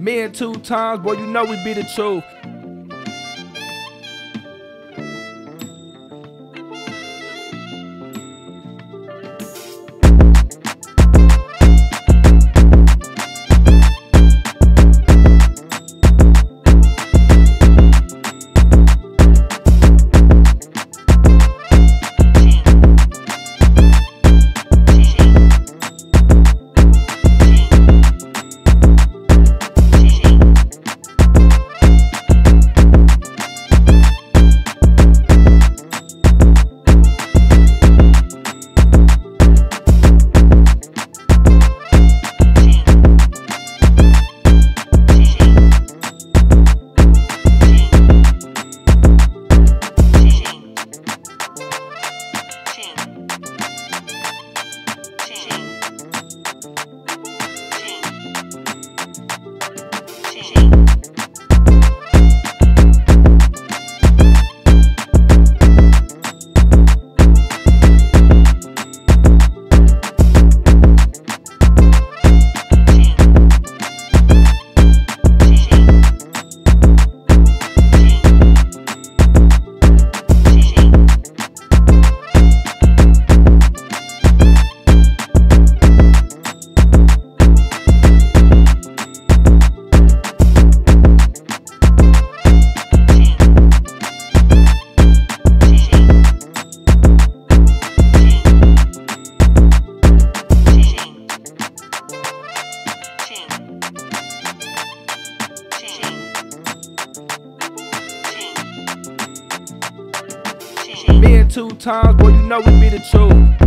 Me and two times, boy, you know we be the truth. Me and two times, boy, you know we be the truth.